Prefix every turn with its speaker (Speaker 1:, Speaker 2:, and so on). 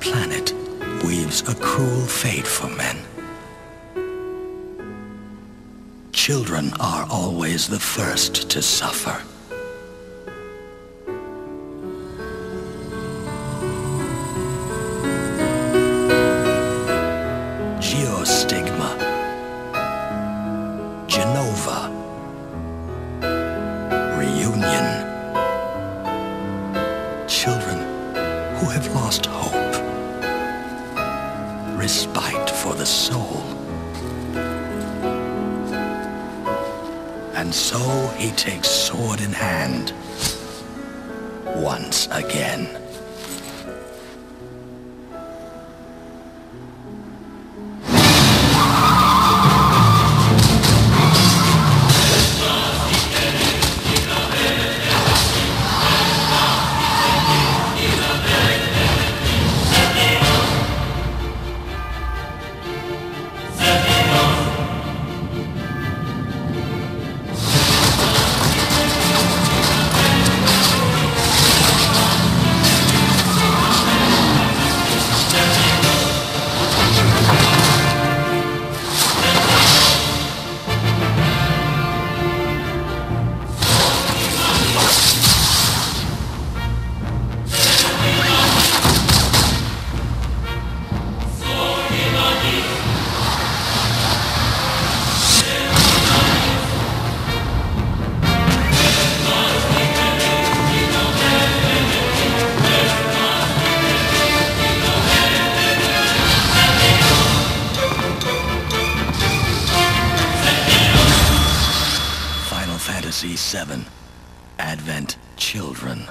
Speaker 1: planet weaves a cruel fate for men. Children are always the first to suffer. Geostigma. Jenova. Reunion. Children who have lost hope. Respite for the soul. And so he takes sword in hand. Once again. Fantasy VII Advent Children.